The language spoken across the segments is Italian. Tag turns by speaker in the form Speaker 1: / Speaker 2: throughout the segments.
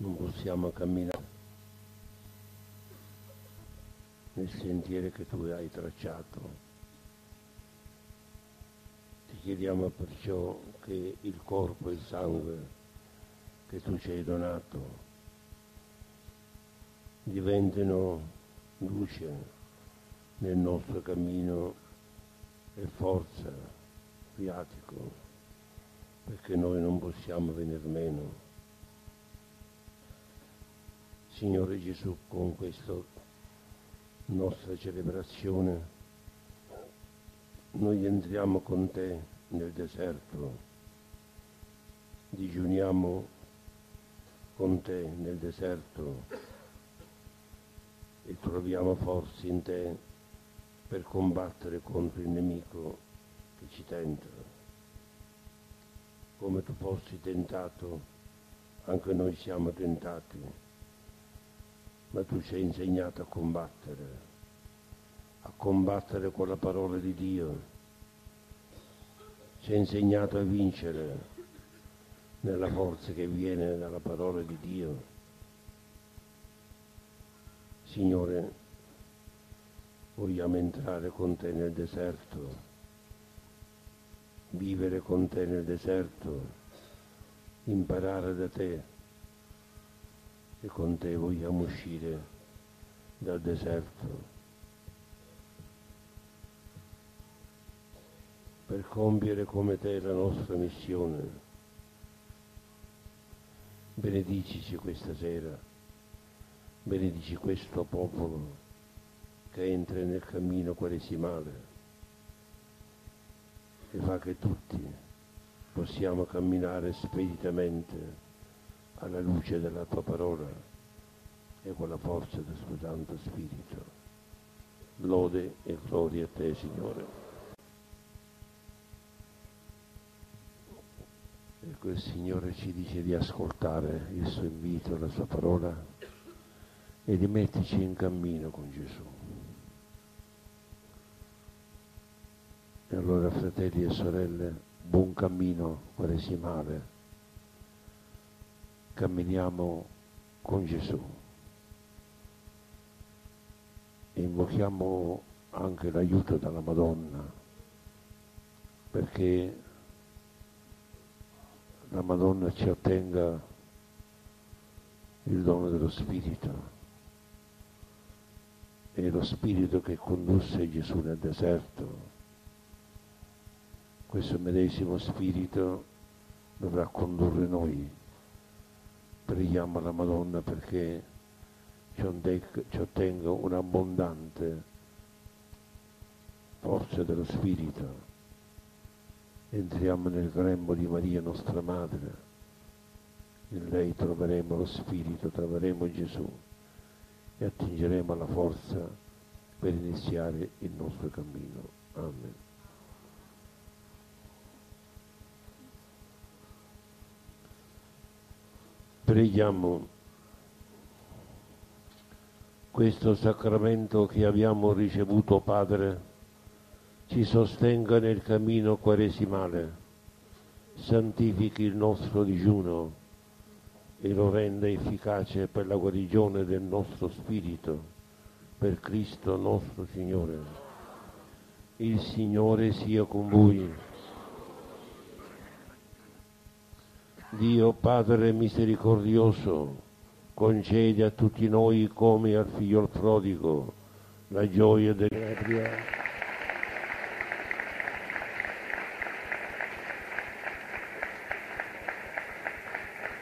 Speaker 1: non possiamo camminare nel sentiero che tu hai tracciato. Ti chiediamo perciò che il corpo e il sangue che tu ci hai donato diventino luce nel nostro cammino e forza, viatico, perché noi non possiamo venir meno. Signore Gesù, con questa nostra celebrazione, noi entriamo con te nel deserto, digiuniamo con te nel deserto e troviamo forze in te per combattere contro il nemico che ci tenta. Come tu fossi tentato, anche noi siamo tentati ma tu ci hai insegnato a combattere, a combattere con la parola di Dio, ci hai insegnato a vincere nella forza che viene dalla parola di Dio. Signore, vogliamo entrare con te nel deserto, vivere con te nel deserto, imparare da te e con te vogliamo uscire dal deserto per compiere come te la nostra missione. Benedicici questa sera, benedici questo popolo che entra nel cammino quaresimale e fa che tutti possiamo camminare speditamente alla luce della tua parola e con la forza del suo Santo Spirito. Lode e gloria a te, Signore. Ecco il Signore ci dice di ascoltare il suo invito, la sua parola e di metterci in cammino con Gesù. E allora, fratelli e sorelle, buon cammino quaresimale camminiamo con Gesù invochiamo anche l'aiuto dalla Madonna perché la Madonna ci ottenga il dono dello Spirito e lo Spirito che condusse Gesù nel deserto. Questo medesimo Spirito dovrà condurre noi preghiamo alla Madonna perché ci ottenga un'abbondante forza dello Spirito. Entriamo nel grembo di Maria nostra Madre, in lei troveremo lo Spirito, troveremo Gesù e attingeremo alla forza per iniziare il nostro cammino. Amen. Preghiamo questo sacramento che abbiamo ricevuto, Padre, ci sostenga nel cammino quaresimale, santifichi il nostro digiuno e lo renda efficace per la guarigione del nostro spirito, per Cristo nostro Signore. Il Signore sia con voi Dio Padre misericordioso, concede a tutti noi come al figlio prodigo la gioia della patria.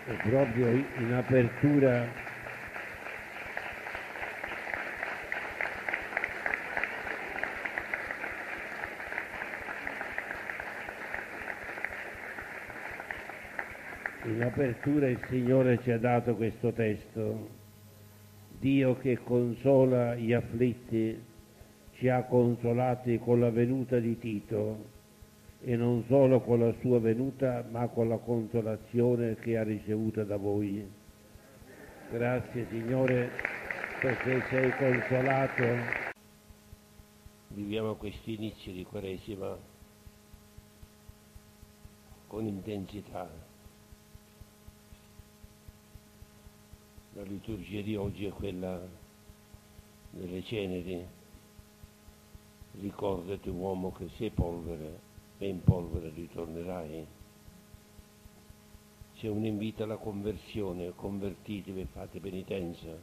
Speaker 1: E proprio in apertura In apertura il Signore ci ha dato questo testo. Dio che consola gli afflitti ci ha consolati con la venuta di Tito e non solo con la sua venuta ma con la consolazione che ha ricevuta da voi. Grazie Signore perché sei consolato. Viviamo questi inizi di Quaresima con intensità La liturgia di oggi è quella delle ceneri. Ricordati uomo che sei polvere e in polvere ritornerai. C'è un invito alla conversione, convertitevi e fate penitenza.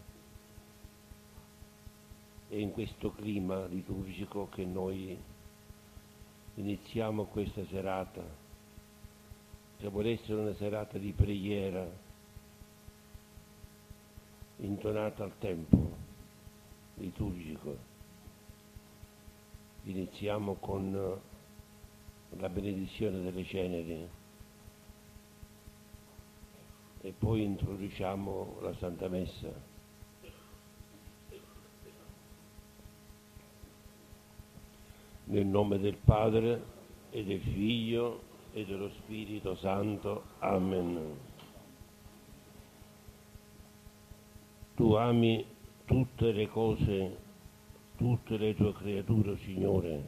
Speaker 1: È in questo clima liturgico che noi iniziamo questa serata, che vuole essere una serata di preghiera intonata al tempo liturgico. Iniziamo con eh, la benedizione delle ceneri e poi introduciamo la Santa Messa. Nel nome del Padre e del Figlio e dello Spirito Santo. Amen. Tu ami tutte le cose, tutte le tue creature, Signore,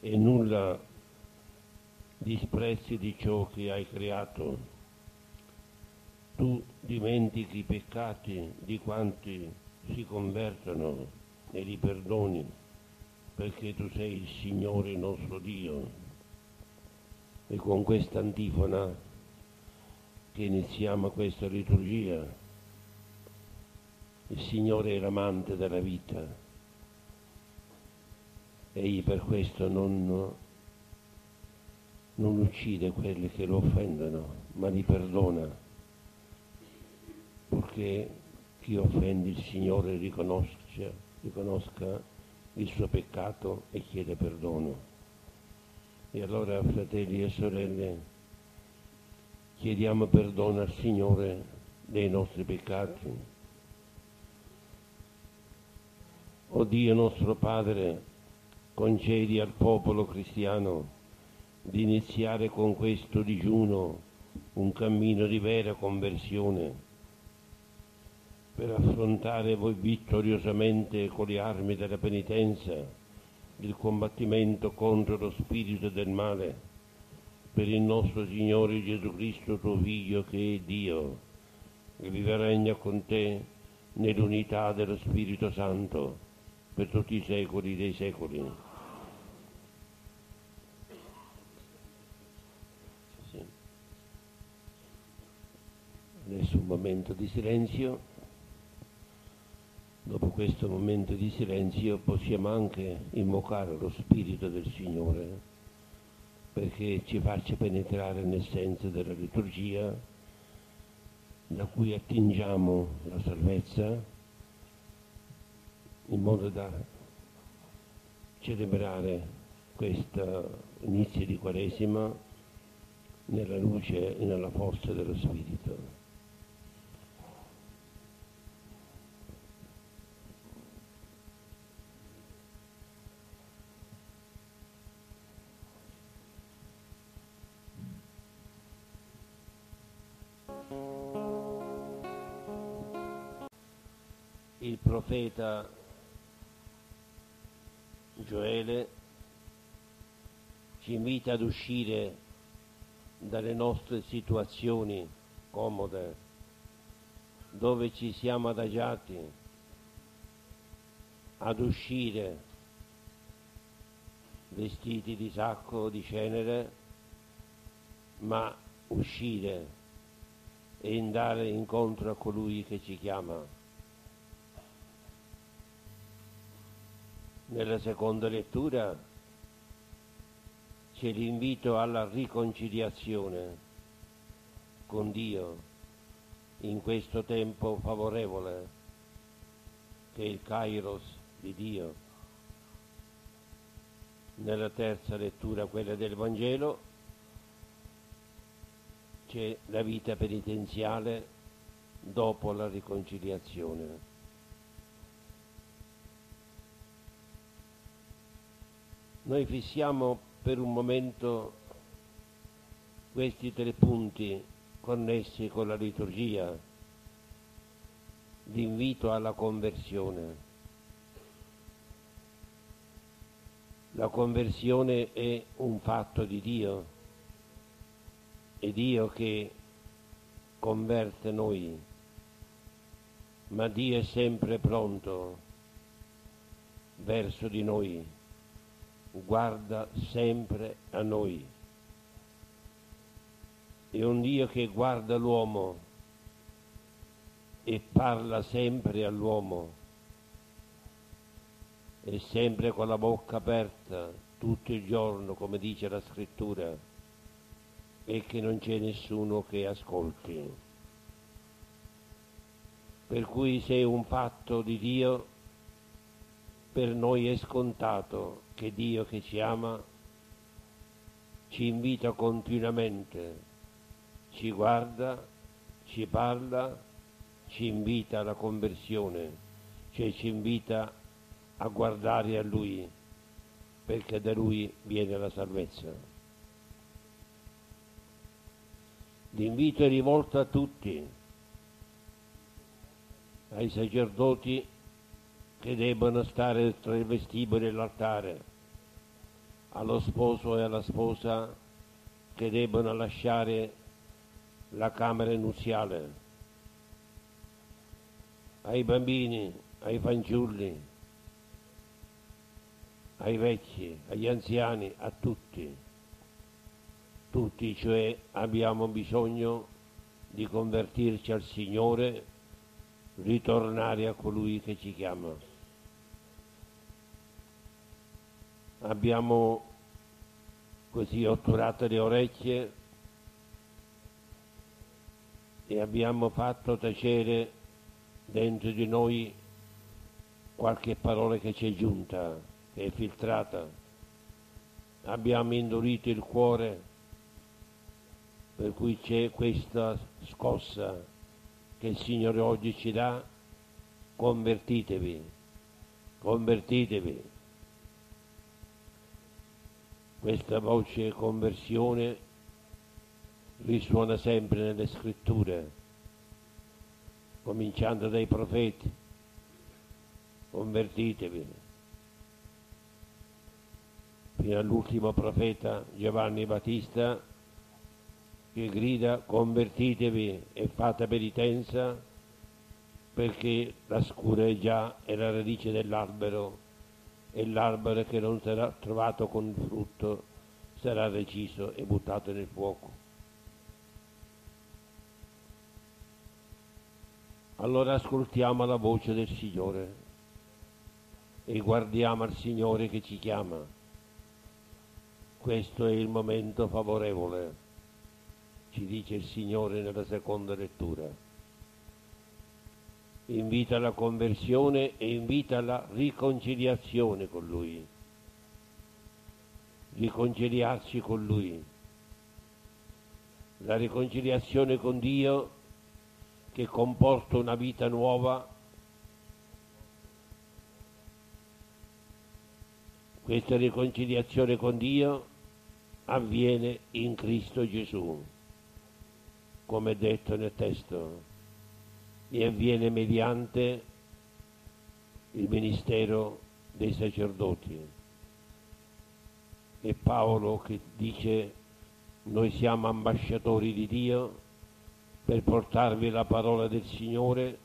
Speaker 1: e nulla disprezzi di ciò che hai creato. Tu dimentichi i peccati di quanti si convertono e li perdoni, perché tu sei il Signore nostro Dio. E con questa antifona che iniziamo questa liturgia, il Signore è l'amante della vita. Egli per questo non, non uccide quelli che lo offendono, ma li perdona, purché chi offende il Signore riconosca, riconosca il suo peccato e chiede perdono. E allora, fratelli e sorelle, chiediamo perdono al Signore dei nostri peccati O Dio nostro Padre, concedi al popolo cristiano di iniziare con questo digiuno un cammino di vera conversione per affrontare voi vittoriosamente con le armi della penitenza il combattimento contro lo spirito del male per il nostro Signore Gesù Cristo tuo Figlio che è Dio e vive regna con te nell'unità dello Spirito Santo per tutti i secoli dei secoli. Sì. Adesso un momento di silenzio. Dopo questo momento di silenzio possiamo anche invocare lo Spirito del Signore perché ci faccia penetrare nel senso della liturgia da cui attingiamo la salvezza in modo da celebrare questo inizio di Quaresima nella luce e nella forza dello Spirito. Il profeta Gioele ci invita ad uscire dalle nostre situazioni comode, dove ci siamo adagiati, ad uscire vestiti di sacco, di cenere, ma uscire e andare incontro a colui che ci chiama. Nella seconda lettura c'è l'invito alla riconciliazione con Dio in questo tempo favorevole che è il Kairos di Dio. Nella terza lettura, quella del Vangelo, c'è la vita penitenziale dopo la riconciliazione. Noi fissiamo per un momento questi tre punti connessi con la liturgia, l'invito alla conversione. La conversione è un fatto di Dio, è Dio che converte noi, ma Dio è sempre pronto verso di noi, guarda sempre a noi. È un Dio che guarda l'uomo e parla sempre all'uomo, è sempre con la bocca aperta tutto il giorno, come dice la scrittura, e che non c'è nessuno che ascolti per cui se un fatto di Dio, per noi è scontato che Dio che ci ama ci invita continuamente, ci guarda, ci parla, ci invita alla conversione, cioè ci invita a guardare a Lui, perché da Lui viene la salvezza. L'invito è rivolto a tutti ai sacerdoti che debbono stare tra il vestibolo e l'altare, allo sposo e alla sposa che debbono lasciare la camera nuziale, ai bambini, ai fanciulli, ai vecchi, agli anziani, a tutti. Tutti, cioè, abbiamo bisogno di convertirci al Signore ritornare a colui che ci chiama. Abbiamo così otturato le orecchie e abbiamo fatto tacere dentro di noi qualche parola che ci è giunta, che è filtrata. Abbiamo indurito il cuore per cui c'è questa scossa che il Signore oggi ci dà, convertitevi, convertitevi. Questa voce conversione risuona sempre nelle scritture, cominciando dai profeti, convertitevi, fino all'ultimo profeta Giovanni Battista che grida convertitevi e fate penitenza perché la scureggia è la radice dell'albero e l'albero che non sarà trovato con frutto sarà reciso e buttato nel fuoco. Allora ascoltiamo la voce del Signore e guardiamo al Signore che ci chiama. Questo è il momento favorevole ci dice il Signore nella seconda lettura. Invita alla conversione e invita alla riconciliazione con Lui. Riconciliarci con Lui. La riconciliazione con Dio che comporta una vita nuova. Questa riconciliazione con Dio avviene in Cristo Gesù come detto nel testo, e avviene mediante il ministero dei sacerdoti. E Paolo che dice noi siamo ambasciatori di Dio per portarvi la parola del Signore,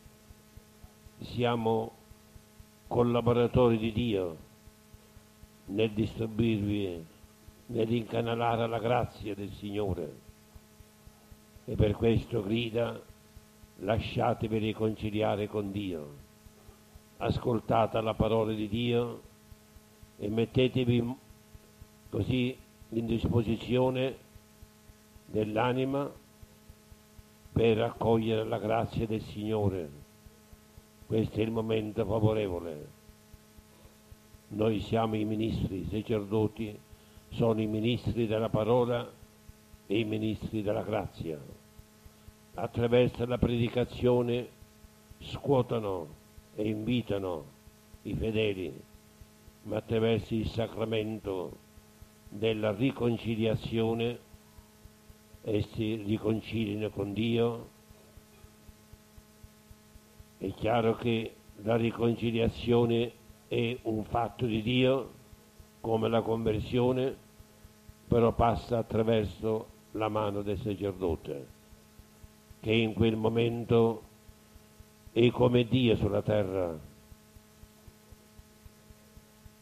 Speaker 1: siamo collaboratori di Dio nel distribuirvi, nell'incanalare la grazia del Signore e per questo grida lasciatevi riconciliare con Dio, ascoltate la parola di Dio e mettetevi così in disposizione dell'anima per accogliere la grazia del Signore. Questo è il momento favorevole. Noi siamo i ministri, i sacerdoti sono i ministri della parola e i ministri della grazia. Attraverso la predicazione scuotono e invitano i fedeli, ma attraverso il sacramento della riconciliazione essi riconcilino con Dio. È chiaro che la riconciliazione è un fatto di Dio, come la conversione, però passa attraverso la mano del sacerdote, che in quel momento e come Dio sulla terra.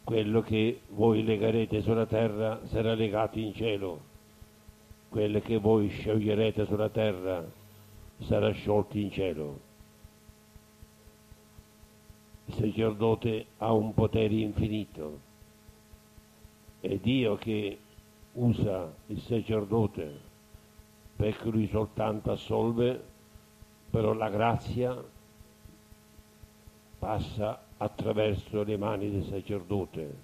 Speaker 1: Quello che voi legherete sulla terra sarà legato in cielo, quello che voi scioglierete sulla terra sarà sciolto in cielo. Il sacerdote ha un potere infinito. È Dio che usa il sacerdote perché lui soltanto assolve, però la grazia passa attraverso le mani del sacerdote,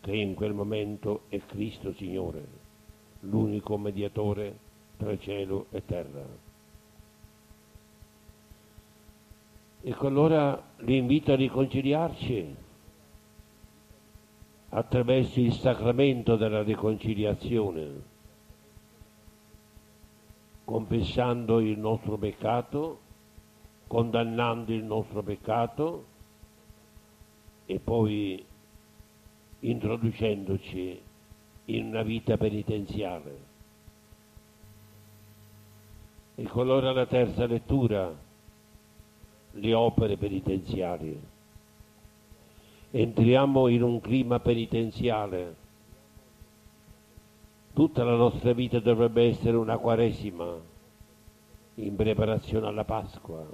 Speaker 1: che in quel momento è Cristo Signore, l'unico mediatore tra cielo e terra. Ecco allora l'invito a riconciliarci attraverso il sacramento della riconciliazione, confessando il nostro peccato condannando il nostro peccato e poi introducendoci in una vita penitenziale. Ecco allora la terza lettura, le opere penitenziali. Entriamo in un clima penitenziale. Tutta la nostra vita dovrebbe essere una quaresima in preparazione alla Pasqua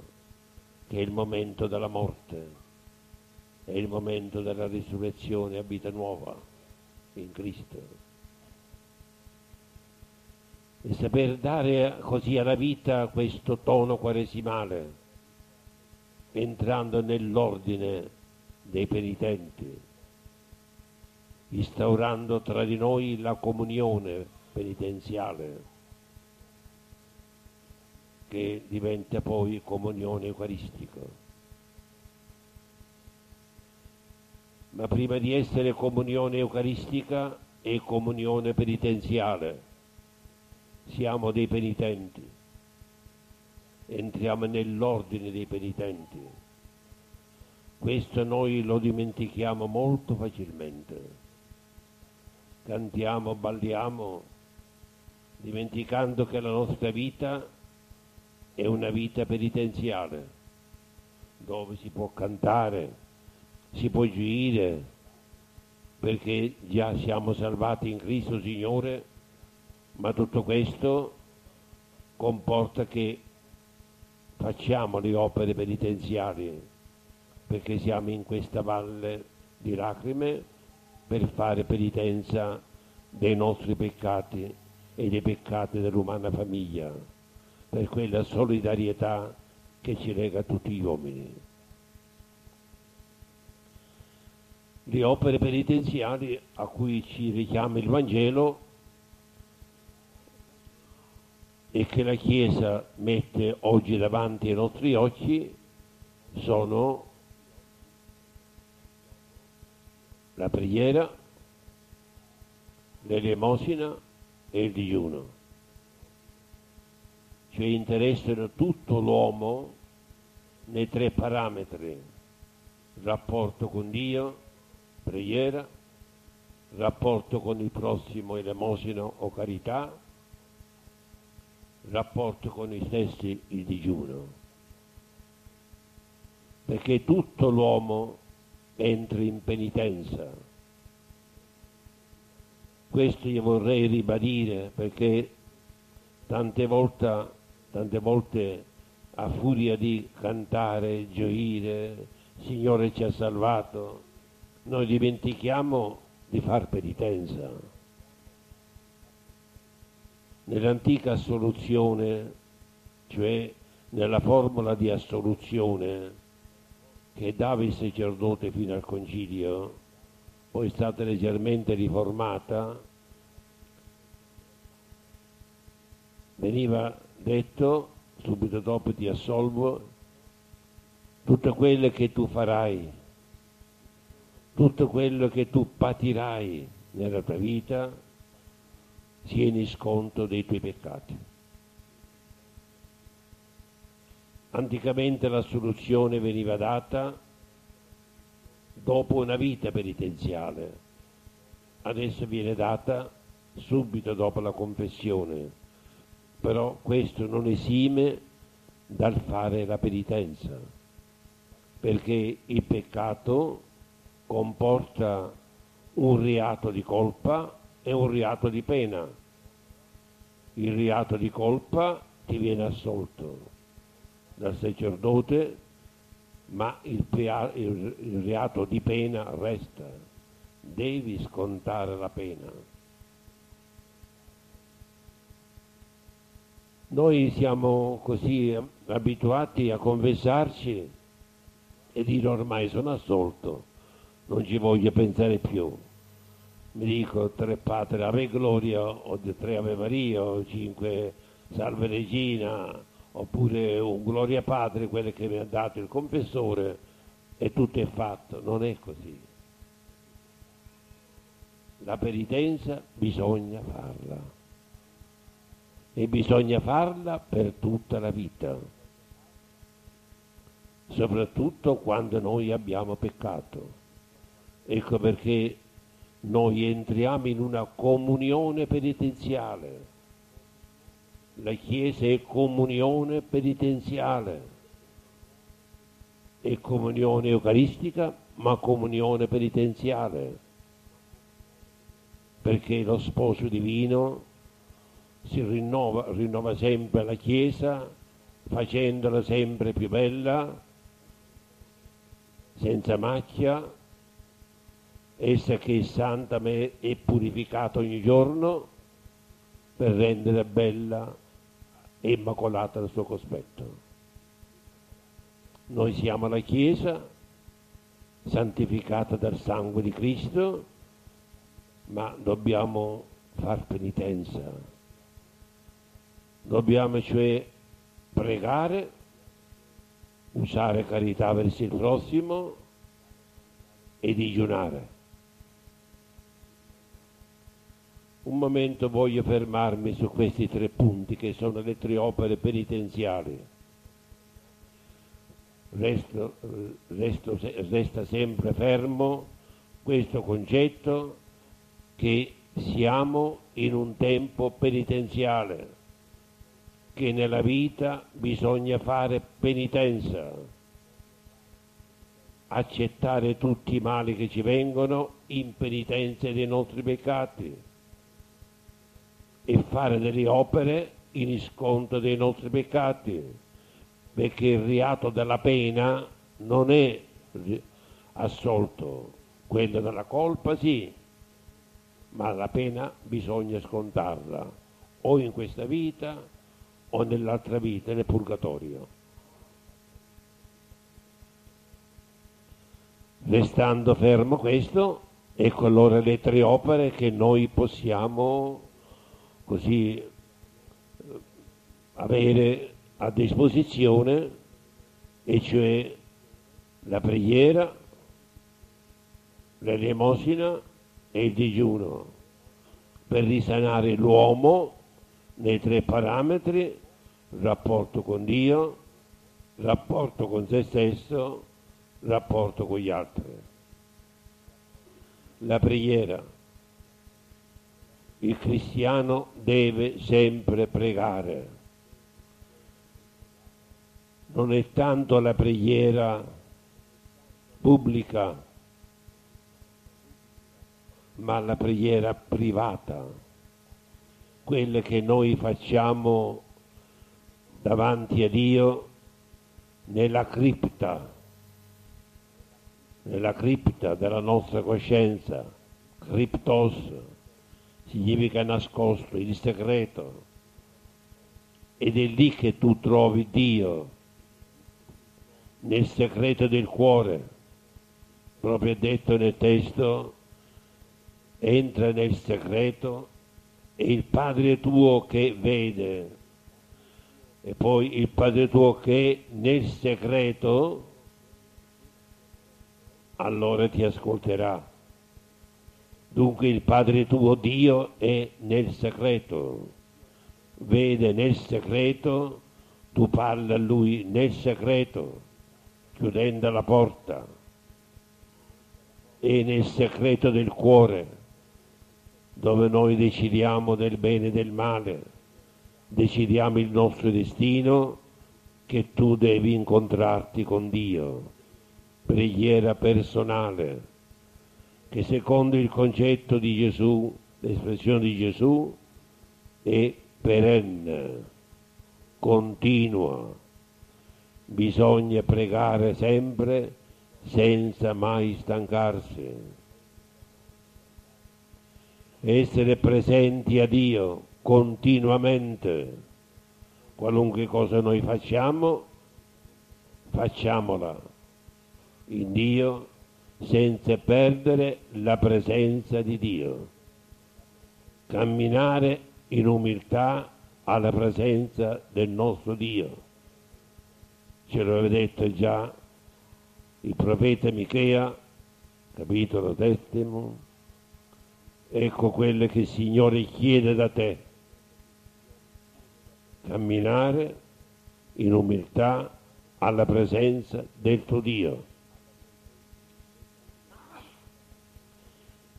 Speaker 1: che è il momento della morte, è il momento della risurrezione a vita nuova in Cristo. E saper dare così alla vita questo tono quaresimale, entrando nell'ordine dei penitenti, instaurando tra di noi la comunione penitenziale che diventa poi comunione eucaristica. Ma prima di essere comunione eucaristica è comunione penitenziale. Siamo dei penitenti. Entriamo nell'ordine dei penitenti. Questo noi lo dimentichiamo molto facilmente. Cantiamo, balliamo, dimenticando che la nostra vita è una vita penitenziale dove si può cantare, si può gioire, perché già siamo salvati in Cristo Signore, ma tutto questo comporta che facciamo le opere penitenziali, perché siamo in questa valle di lacrime per fare penitenza dei nostri peccati e dei peccati dell'umana famiglia per quella solidarietà che ci lega a tutti gli uomini. Le opere penitenziali a cui ci richiama il Vangelo e che la Chiesa mette oggi davanti ai nostri occhi sono la preghiera, l'elemosina e il digiuno cioè interessano tutto l'uomo nei tre parametri, rapporto con Dio, preghiera, rapporto con il prossimo, elemosina o carità, rapporto con noi stessi, il digiuno. Perché tutto l'uomo entra in penitenza. Questo io vorrei ribadire perché tante volte tante volte a furia di cantare, gioire, Signore ci ha salvato, noi dimentichiamo di far penitenza. Nell'antica assoluzione, cioè nella formula di assoluzione che dava il sacerdote fino al concilio, poi è stata leggermente riformata, veniva detto, subito dopo ti assolvo, tutto quello che tu farai, tutto quello che tu patirai nella tua vita, tieni sconto dei tuoi peccati. Anticamente la soluzione veniva data dopo una vita penitenziale, adesso viene data subito dopo la confessione. Però questo non esime dal fare la penitenza, perché il peccato comporta un reato di colpa e un reato di pena. Il reato di colpa ti viene assolto dal sacerdote, ma il, il, il reato di pena resta. Devi scontare la pena. Noi siamo così abituati a confessarci e dire ormai sono assolto, non ci voglio pensare più. Mi dico tre padre Ave Gloria, o tre Ave Maria, o cinque Salve Regina, oppure un Gloria Padre, quelle che mi ha dato il confessore, e tutto è fatto. Non è così. La penitenza bisogna farla e bisogna farla per tutta la vita, soprattutto quando noi abbiamo peccato. Ecco perché noi entriamo in una comunione penitenziale. La Chiesa è comunione penitenziale, è comunione eucaristica, ma comunione penitenziale, perché lo sposo divino si rinnova, rinnova sempre la Chiesa, facendola sempre più bella, senza macchia, essa che è santa è purificata ogni giorno per rendere bella e immacolata il suo cospetto. Noi siamo la Chiesa, santificata dal sangue di Cristo, ma dobbiamo far penitenza Dobbiamo cioè pregare, usare carità verso il prossimo e digiunare. Un momento voglio fermarmi su questi tre punti che sono le tre opere penitenziali. Resto, resto, resta sempre fermo questo concetto che siamo in un tempo penitenziale che nella vita bisogna fare penitenza, accettare tutti i mali che ci vengono in penitenza dei nostri peccati e fare delle opere in riscontro dei nostri peccati, perché il reato della pena non è assolto, quello della colpa sì, ma la pena bisogna scontarla o in questa vita o nell'altra vita, nel purgatorio. Restando fermo questo, ecco allora le tre opere che noi possiamo così eh, avere a disposizione, e cioè la preghiera, l'elemosina e il digiuno, per risanare l'uomo nei tre parametri rapporto con Dio, rapporto con se stesso, rapporto con gli altri. La preghiera. Il cristiano deve sempre pregare. Non è tanto la preghiera pubblica, ma la preghiera privata, quelle che noi facciamo davanti a Dio nella cripta, nella cripta della nostra coscienza. Criptos significa nascosto, il segreto. Ed è lì che tu trovi Dio, nel segreto del cuore. Proprio detto nel testo, entra nel segreto e il Padre tuo che vede e poi il Padre tuo che nel segreto, allora ti ascolterà. Dunque il Padre tuo Dio è nel segreto, vede nel segreto, tu parli a Lui nel segreto, chiudendo la porta, e nel segreto del cuore, dove noi decidiamo del bene e del male. Decidiamo il nostro destino che tu devi incontrarti con Dio. Preghiera personale, che secondo il concetto di Gesù, l'espressione di Gesù, è perenne, continua. Bisogna pregare sempre senza mai stancarsi. Essere presenti a Dio continuamente, qualunque cosa noi facciamo, facciamola in Dio senza perdere la presenza di Dio. Camminare in umiltà alla presenza del nostro Dio. Ce l'aveva detto già il profeta Michea, capitolo settimo, ecco quello che il Signore chiede da te, camminare in umiltà alla presenza del tuo Dio.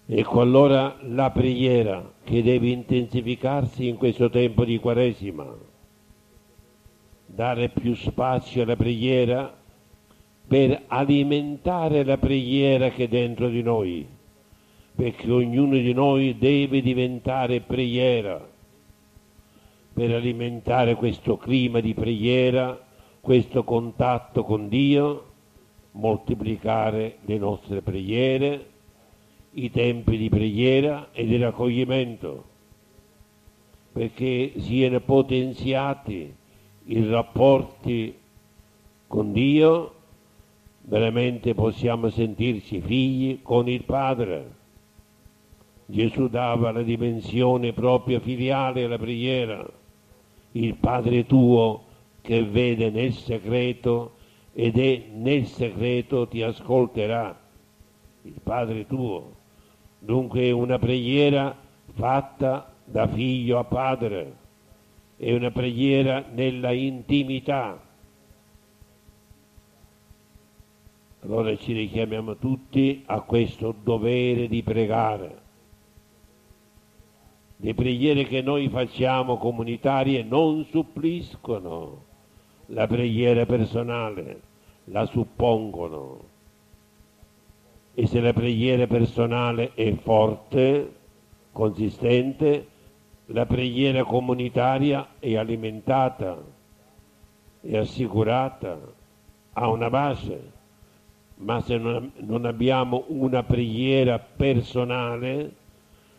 Speaker 1: Ecco allora la preghiera che deve intensificarsi in questo tempo di Quaresima, dare più spazio alla preghiera per alimentare la preghiera che è dentro di noi, perché ognuno di noi deve diventare preghiera, per alimentare questo clima di preghiera, questo contatto con Dio, moltiplicare le nostre preghiere, i tempi di preghiera e di raccoglimento, perché siano potenziati i rapporti con Dio veramente possiamo sentirci figli con il Padre. Gesù dava la dimensione proprio filiale alla preghiera. Il Padre tuo che vede nel segreto ed è nel segreto ti ascolterà. Il Padre tuo. Dunque una preghiera fatta da figlio a padre, è una preghiera nella intimità Allora ci richiamiamo tutti a questo dovere di pregare. Le preghiere che noi facciamo comunitarie non suppliscono la preghiera personale, la suppongono. E se la preghiera personale è forte, consistente, la preghiera comunitaria è alimentata, è assicurata, ha una base. Ma se non, non abbiamo una preghiera personale,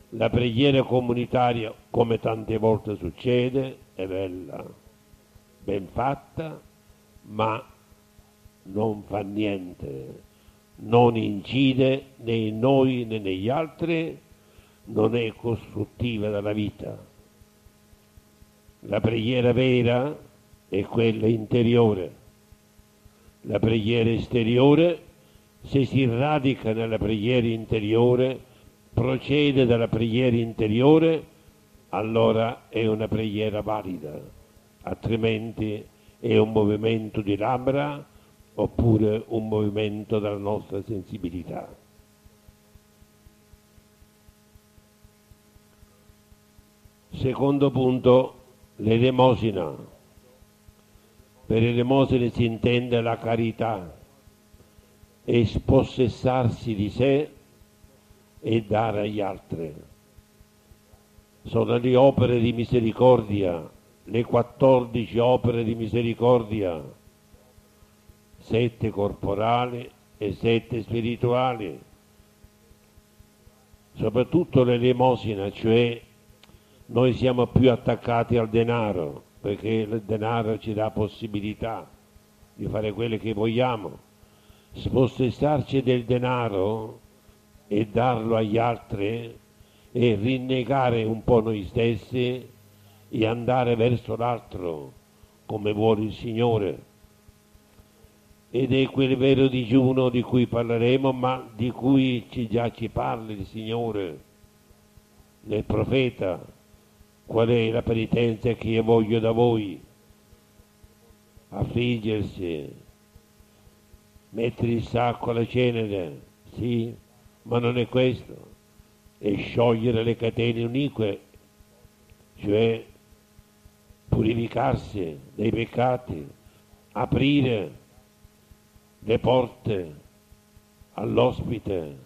Speaker 1: la preghiera comunitaria, come tante volte succede, è bella, ben fatta, ma non fa niente, non incide né in noi né negli altri, non è costruttiva della vita. La preghiera vera è quella interiore. La preghiera esteriore se si radica nella preghiera interiore, procede dalla preghiera interiore, allora è una preghiera valida, altrimenti è un movimento di labbra oppure un movimento della nostra sensibilità. Secondo punto, l'elemosina. Per elemosina si intende la carità, e spossessarsi di sé e dare agli altri. Sono le opere di misericordia, le 14 opere di misericordia, sette corporali e sette spirituali, soprattutto l'elemosina, cioè noi siamo più attaccati al denaro, perché il denaro ci dà possibilità di fare quello che vogliamo spossessarci del denaro e darlo agli altri e rinnegare un po' noi stessi e andare verso l'altro come vuole il Signore. Ed è quel vero digiuno di cui parleremo, ma di cui ci già ci parla il Signore nel profeta. Qual è la penitenza che io voglio da voi? Affliggersi, mettere il sacco alla cenere, sì, ma non è questo, è sciogliere le catene unique, cioè purificarsi dai peccati, aprire le porte all'ospite,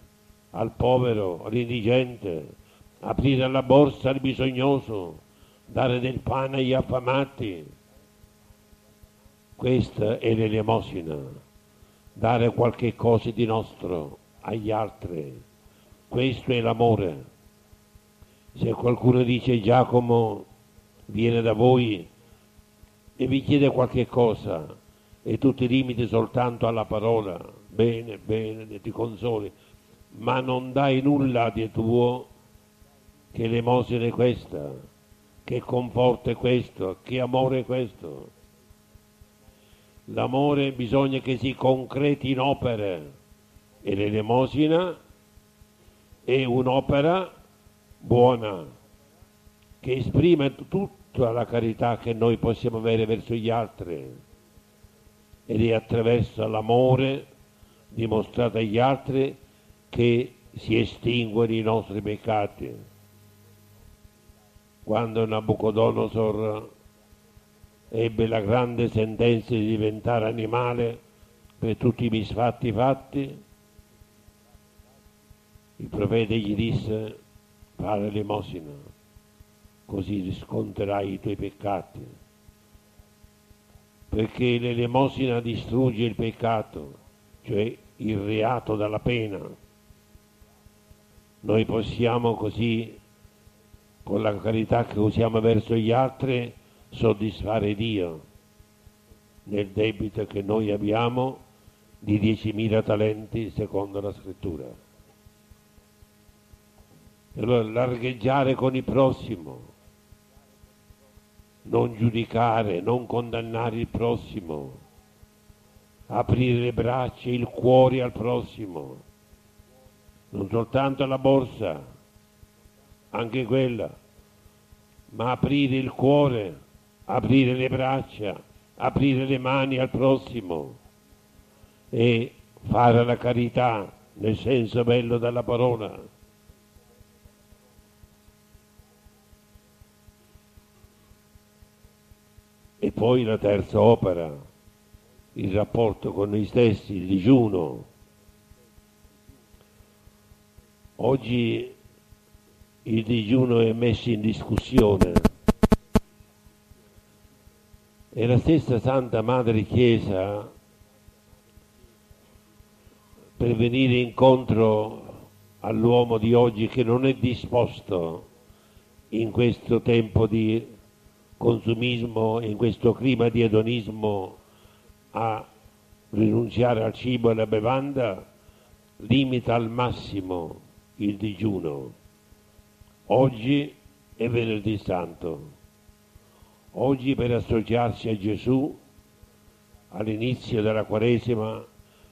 Speaker 1: al povero, all'indigente, aprire la borsa al bisognoso, dare del pane agli affamati. Questa è l'elemosina, dare qualche cosa di nostro agli altri. Questo è l'amore. Se qualcuno dice Giacomo viene da voi e vi chiede qualche cosa e tu ti limiti soltanto alla parola, bene, bene, ti consoli, ma non dai nulla di tuo, che l'emosina è questa, che conforto è questo, che amore è questo. L'amore bisogna che si concreti in opere e l'elemosina è un'opera buona che esprime tutta la carità che noi possiamo avere verso gli altri ed è attraverso l'amore dimostrato agli altri che si estinguono i nostri peccati. Quando Nabucodonosor ebbe la grande sentenza di diventare animale per tutti i misfatti fatti, il profeta gli disse fare l'emosina, così riscontrerai i tuoi peccati. Perché l'elemosina distrugge il peccato, cioè il reato dalla pena. Noi possiamo così, con la carità che usiamo verso gli altri, soddisfare Dio nel debito che noi abbiamo di 10.000 talenti secondo la scrittura. E allora largheggiare con il prossimo, non giudicare, non condannare il prossimo, aprire le braccia, il cuore al prossimo, non soltanto la borsa, anche quella, ma aprire il cuore, aprire le braccia, aprire le mani al prossimo e fare la carità nel senso bello della parola poi la terza opera, il rapporto con noi stessi, il digiuno. Oggi il digiuno è messo in discussione e la stessa Santa Madre Chiesa per venire incontro all'uomo di oggi che non è disposto in questo tempo di consumismo, in questo clima di edonismo, a rinunciare al cibo e alla bevanda, limita al massimo il digiuno. Oggi è venerdì santo. Oggi per associarsi a Gesù all'inizio della Quaresima,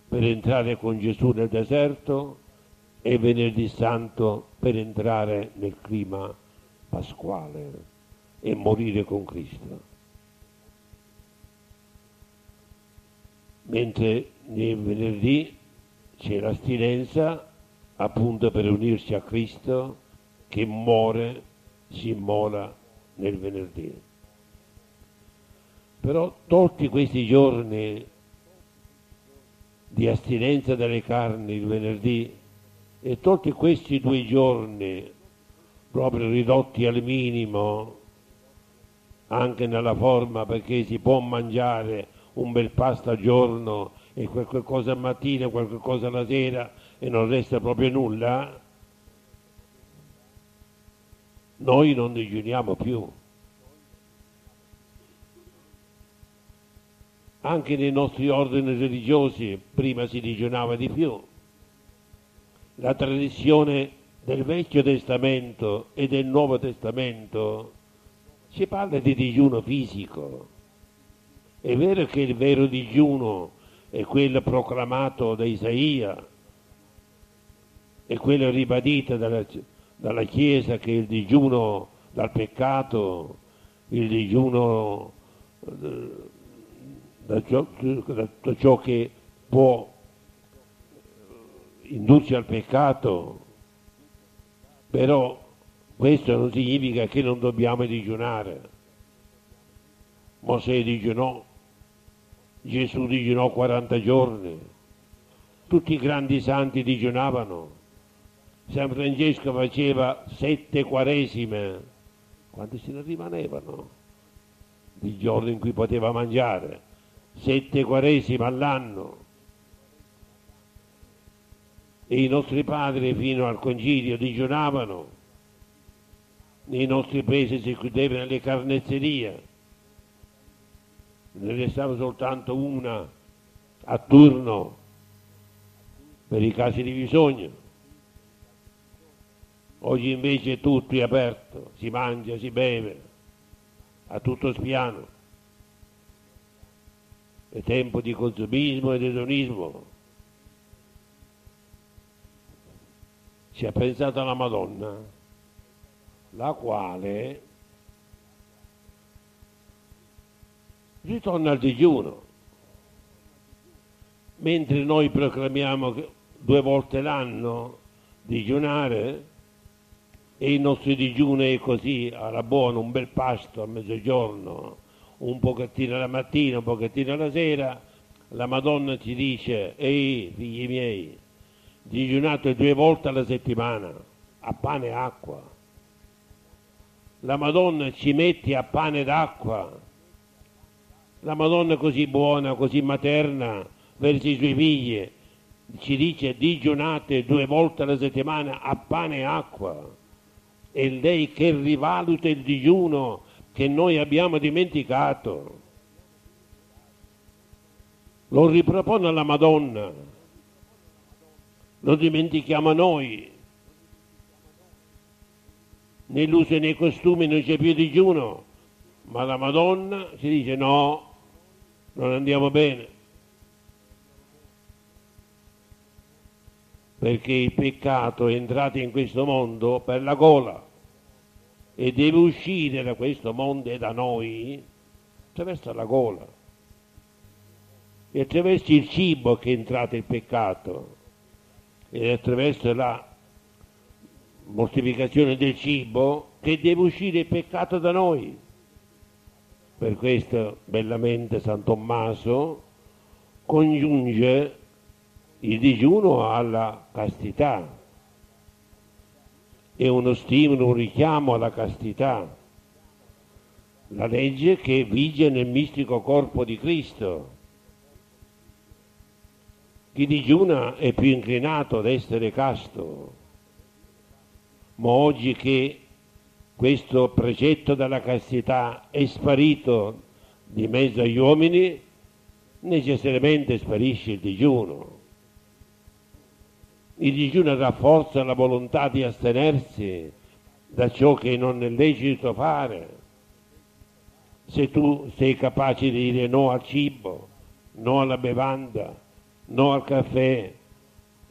Speaker 1: per entrare con Gesù nel deserto e venerdì santo per entrare nel clima pasquale e morire con Cristo. Mentre nel venerdì c'è l'astinenza appunto per unirsi a Cristo che muore, si immola nel venerdì. Però tolti questi giorni di astinenza dalle carni il venerdì e tolti questi due giorni proprio ridotti al minimo anche nella forma perché si può mangiare un bel pasto al giorno e qualche cosa al mattino, qualche cosa alla sera e non resta proprio nulla, noi non digiuniamo più. Anche nei nostri ordini religiosi prima si digiunava di più. La tradizione del Vecchio Testamento e del Nuovo Testamento si parla di digiuno fisico. È vero che il vero digiuno è quello proclamato da Isaia, è quello ribadito dalla, dalla Chiesa che il digiuno dal peccato, il digiuno eh, da ciò, da ciò che può indurci al peccato, però questo non significa che non dobbiamo digiunare. Mosè digiunò, Gesù digiunò 40 giorni, tutti i grandi santi digiunavano. San Francesco faceva sette quaresime. Quanti se ne rimanevano? Di giorni in cui poteva mangiare. Sette quaresime all'anno. E i nostri padri fino al concilio digiunavano. Nei nostri paesi si chiudevano le carnezzerie. Ne restava soltanto una a turno per i casi di bisogno. Oggi invece tutto è aperto, si mangia, si beve, a tutto spiano. È tempo di consumismo ed edonismo. Si è pensato alla Madonna, la quale ritorna al digiuno, mentre noi proclamiamo due volte l'anno digiunare e il nostro digiuno è così, alla buona, un bel pasto a mezzogiorno, un pochettino alla mattina, un pochettino alla sera, la Madonna ci dice, ehi figli miei, digiunate due volte alla settimana, a pane e acqua. La Madonna ci mette a pane d'acqua. La Madonna così buona, così materna verso i suoi figli, ci dice digiunate due volte alla settimana a pane e acqua. È lei che rivaluta il digiuno che noi abbiamo dimenticato. Lo ripropone alla Madonna. Lo dimentichiamo noi. Nell'uso e nei costumi non c'è più digiuno, ma la Madonna ci dice no, non andiamo bene. perché il peccato è entrato in questo mondo per la gola e deve uscire da questo mondo e da noi attraverso la gola e attraverso il cibo che è entrato il peccato e attraverso la mortificazione del cibo che deve uscire il peccato da noi. Per questo bellamente San Tommaso congiunge il digiuno alla castità, è uno stimolo, un richiamo alla castità, la legge che vige nel mistico corpo di Cristo. Chi digiuna è più inclinato ad essere casto, ma oggi che questo precetto della castità è sparito di mezzo agli uomini, necessariamente sparisce il digiuno. Il digiuno rafforza la volontà di astenersi da ciò che non è lecito fare. Se tu sei capace di dire no al cibo, no alla bevanda, no al caffè,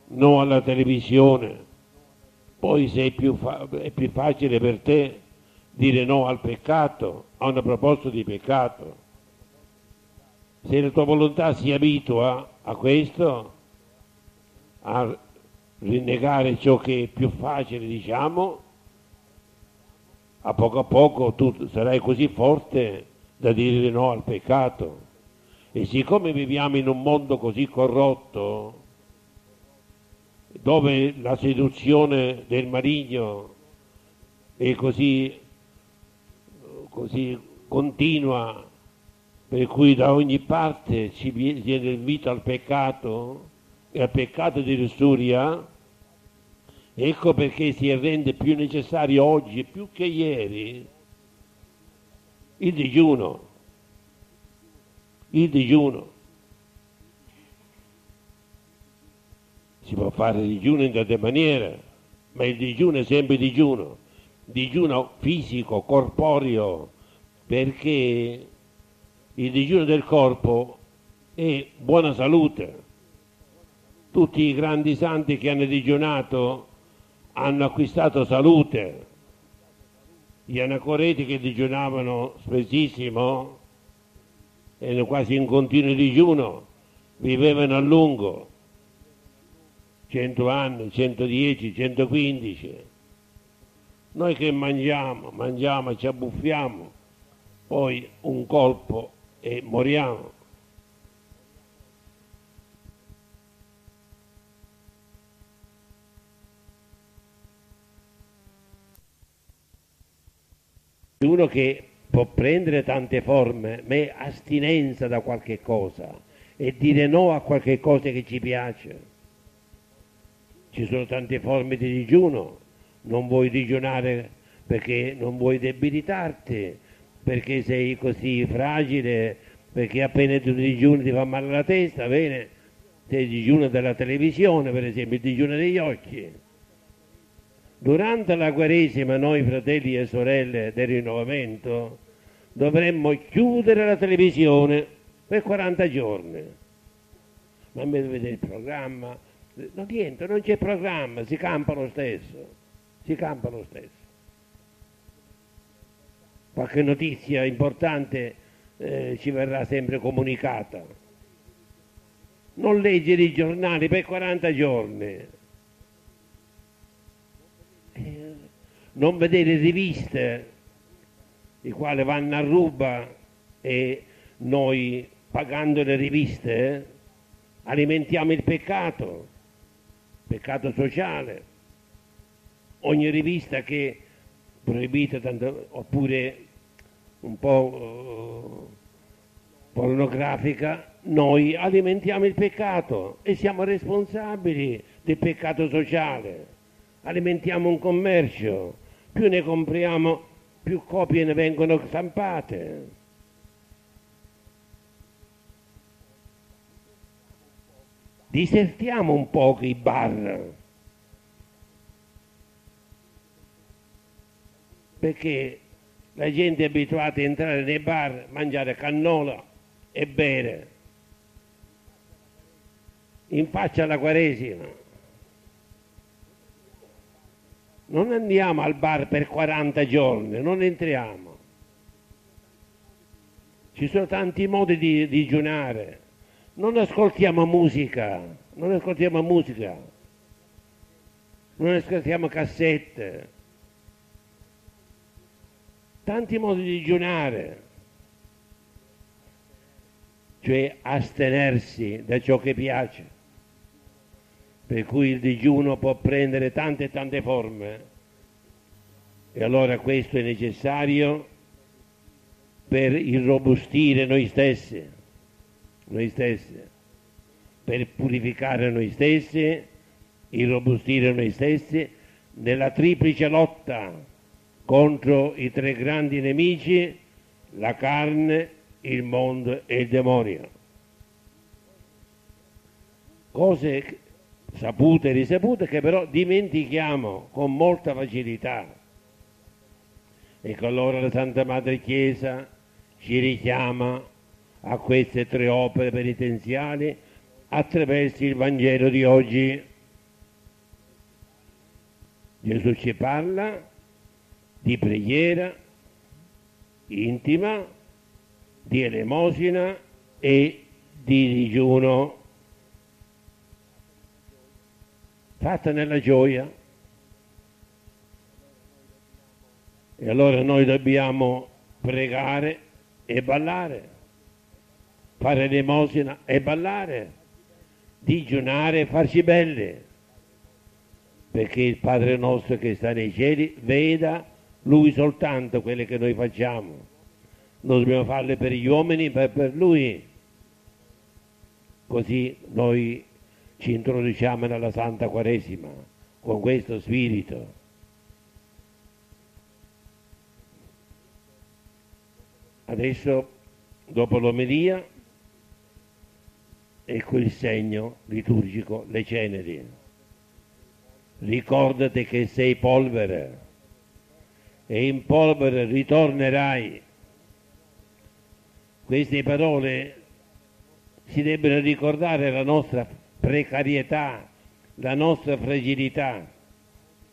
Speaker 1: no alla televisione, poi è più, è più facile per te dire no al peccato, a una proposta di peccato. Se la tua volontà si abitua a questo, a rinnegare ciò che è più facile, diciamo, a poco a poco tu sarai così forte da dire no al peccato. E siccome viviamo in un mondo così corrotto, dove la seduzione del maligno è così, così continua, per cui da ogni parte ci viene invito al peccato, e al peccato di lussuria, ecco perché si rende più necessario oggi, più che ieri, il digiuno. Il digiuno. Si può fare digiuno in tante maniere, ma il digiuno è sempre digiuno. Digiuno fisico, corporeo, perché il digiuno del corpo è buona salute tutti i grandi santi che hanno digiunato hanno acquistato salute. Gli anacoreti che digiunavano spessissimo, erano quasi in continuo digiuno, vivevano a lungo, 100 anni, 110, 115. Noi che mangiamo, mangiamo, ci abbuffiamo, poi un colpo e moriamo. Uno che può prendere tante forme, ma è astinenza da qualche cosa e dire no a qualche cosa che ci piace. Ci sono tante forme di digiuno, non vuoi digiunare perché non vuoi debilitarti, perché sei così fragile, perché appena tu digiuni ti fa male la testa, bene, sei digiuno della televisione, per esempio, il digiuno degli occhi. Durante la Quaresima noi fratelli e sorelle del rinnovamento dovremmo chiudere la televisione per 40 giorni. Ma mi vedere il programma, no niente, non c'è programma, si campa lo stesso, si campa lo stesso. Qualche notizia importante eh, ci verrà sempre comunicata. Non leggere i giornali per 40 giorni, eh, non vedere riviste, i quali vanno a ruba e noi pagando le riviste eh, alimentiamo il peccato, peccato sociale. Ogni rivista che proibita tanto, oppure un po' eh, pornografica, noi alimentiamo il peccato e siamo responsabili del peccato sociale. Alimentiamo un commercio, più ne compriamo, più copie ne vengono stampate. Disertiamo un po' i bar. Perché la gente è abituata a entrare nei bar, mangiare cannola e bere. In faccia alla Quaresima. Non andiamo al bar per 40 giorni, non entriamo. Ci sono tanti modi di digiunare. Non ascoltiamo musica, non ascoltiamo musica, non ascoltiamo cassette. Tanti modi di digiunare, cioè astenersi da ciò che piace, per cui il digiuno può prendere tante e tante forme. E allora questo è necessario per irrobustire noi stessi, noi stessi, per purificare noi stessi, irrobustire noi stessi nella triplice lotta contro i tre grandi nemici, la carne, il mondo e il demonio. Cose sapute e risapute che però dimentichiamo con molta facilità. Ecco allora la Santa Madre Chiesa ci richiama a queste tre opere penitenziali attraverso il Vangelo di oggi. Gesù ci parla di preghiera intima, di elemosina e di digiuno fatta nella gioia. E allora noi dobbiamo pregare e ballare, fare l'emosina e ballare, digiunare e farci belle, perché il Padre nostro che sta nei cieli veda lui soltanto quelle che noi facciamo. Non dobbiamo farle per gli uomini, ma per lui. Così noi ci introduciamo nella Santa Quaresima con questo spirito. Adesso, dopo l'omelia, ecco il segno liturgico, le ceneri. Ricordati che sei polvere e in polvere ritornerai. Queste parole si debbono ricordare la nostra precarietà, la nostra fragilità.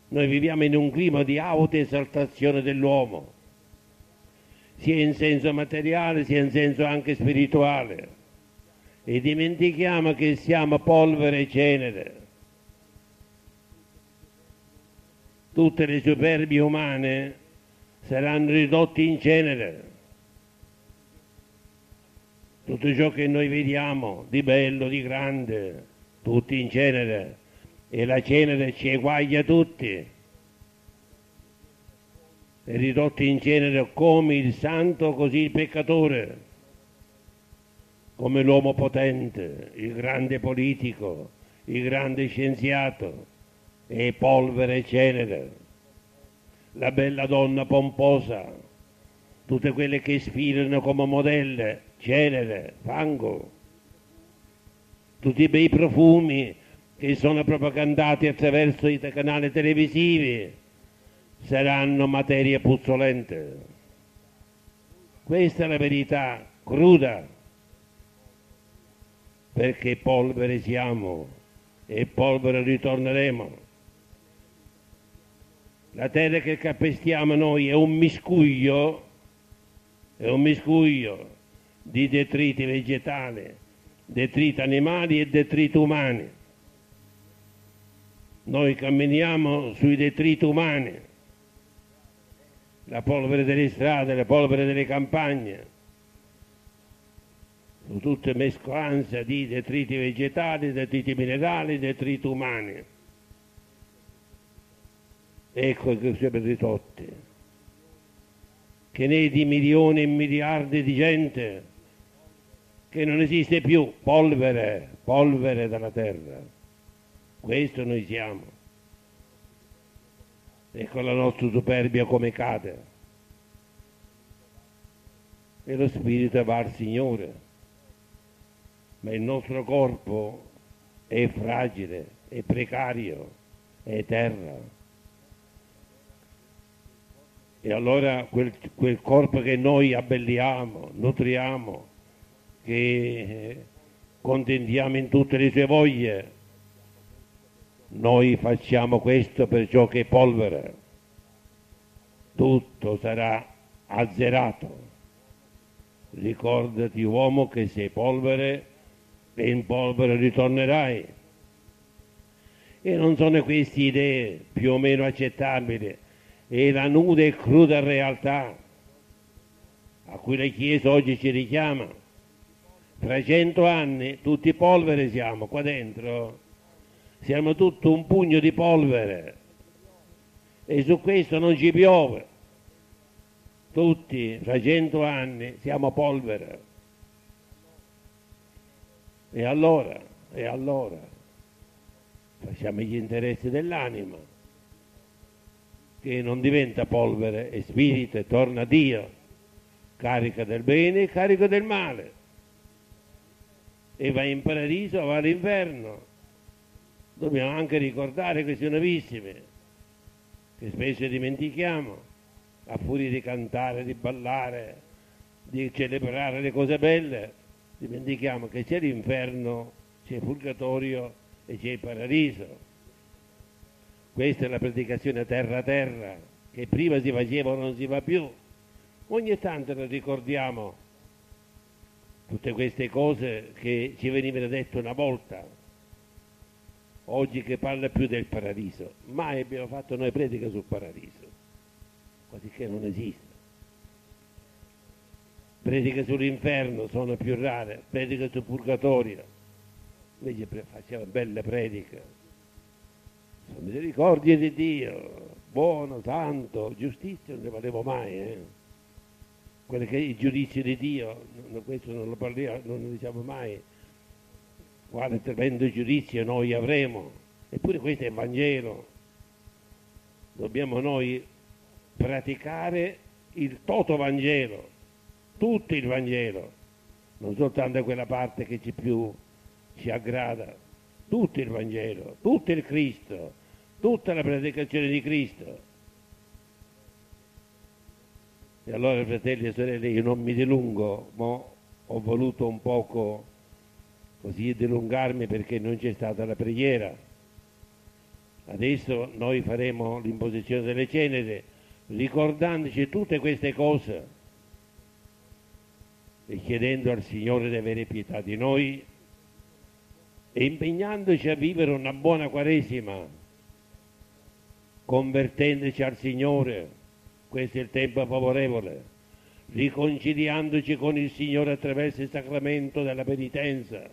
Speaker 1: Noi viviamo in un clima di autoesaltazione dell'uomo, sia in senso materiale sia in senso anche spirituale. E dimentichiamo che siamo polvere e cenere. Tutte le superbie umane saranno ridotti in cenere. Tutto ciò che noi vediamo di bello, di grande, tutti in cenere e la cenere ci eguaglia tutti. ridotti in cenere come il santo così il peccatore, come l'uomo potente, il grande politico, il grande scienziato e polvere e cenere, la bella donna pomposa, tutte quelle che sfilano come modelle, cenere, fango, tutti i bei profumi che sono propagandati attraverso i canali televisivi saranno materie puzzolente. Questa è la verità cruda, perché polvere siamo e polvere ritorneremo. La terra che calpestiamo noi è un miscuglio, è un miscuglio di detriti vegetali, detriti animali e detriti umani. Noi camminiamo sui detriti umani, la polvere delle strade, la polvere delle campagne, tutte mescolanze di detriti vegetali, detriti minerali, detriti umani. Ecco che siamo ridotti, che ne di milioni e miliardi di gente che non esiste più, polvere, polvere dalla terra. Questo noi siamo. E con la nostra superbia come cade. E lo spirito va al Signore. Ma il nostro corpo è fragile, è precario, è terra. E allora quel, quel corpo che noi abbelliamo, nutriamo, che contentiamo in tutte le sue voglie, noi facciamo questo per ciò che è polvere. Tutto sarà azzerato. Ricordati uomo che sei polvere e in polvere ritornerai. E non sono queste idee più o meno accettabili, è la nuda e cruda realtà a cui la Chiesa oggi ci richiama. Tra cento anni tutti polvere siamo qua dentro siamo tutto un pugno di polvere e su questo non ci piove. Tutti, fra cento anni, siamo polvere. E allora, e allora, facciamo gli interessi dell'anima, che non diventa polvere, è spirito e torna a Dio, carica del bene e carica del male. E va in paradiso o va all'inferno dobbiamo anche ricordare queste nuovissime, che spesso dimentichiamo, a furia di cantare, di ballare, di celebrare le cose belle, dimentichiamo che c'è l'inferno, c'è il purgatorio e c'è il paradiso. Questa è la predicazione terra a terra, che prima si faceva o non si fa più. Ogni tanto lo ricordiamo tutte queste cose che ci venivano dette una volta, oggi che parla più del paradiso. Mai abbiamo fatto noi predica sul paradiso, quasi che non esiste. Prediche sull'inferno sono più rare, prediche sul purgatorio, invece facciamo belle prediche. Sono misericordia di Dio, buono, santo, giustizia non ne parlevo mai, eh? Quelli che i giudizi di Dio, questo non lo parliamo, non lo diciamo mai, quale tremendo giudizio noi avremo. Eppure questo è il Vangelo. Dobbiamo noi praticare il toto Vangelo, tutto il Vangelo, non soltanto quella parte che ci più ci aggrada, tutto il Vangelo, tutto il Cristo, tutta la predicazione di Cristo. E allora fratelli e sorelle io non mi dilungo, ma ho voluto un poco così dilungarmi perché non c'è stata la preghiera. Adesso noi faremo l'imposizione delle cenere ricordandoci tutte queste cose e chiedendo al Signore di avere pietà di noi e impegnandoci a vivere una buona Quaresima, convertendoci al Signore, questo è il tempo favorevole, riconciliandoci con il Signore attraverso il sacramento della penitenza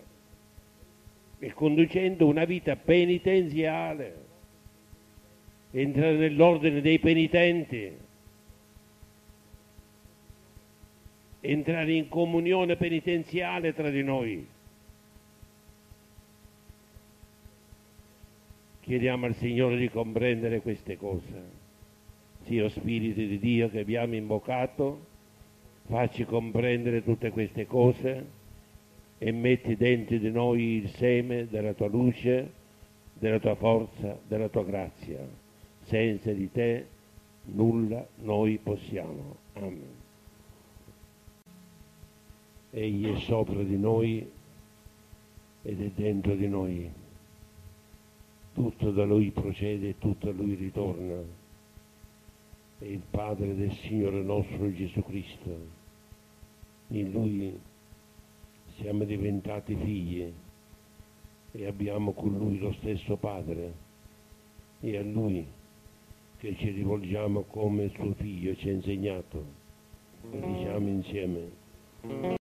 Speaker 1: e conducendo una vita penitenziale, entrare nell'ordine dei penitenti, entrare in comunione penitenziale tra di noi. Chiediamo al Signore di comprendere queste cose. Dio Spirito di Dio che abbiamo invocato, facci comprendere tutte queste cose e metti dentro di noi il seme della tua luce, della tua forza, della tua grazia. Senza di te nulla noi possiamo. Amen. Egli è sopra di noi ed è dentro di noi. Tutto da Lui procede e tutto a Lui ritorna. È il Padre del Signore nostro Gesù Cristo. In Lui siamo diventati figli e abbiamo con Lui lo stesso Padre. E a Lui che ci rivolgiamo come suo figlio ci ha insegnato. Lo diciamo insieme.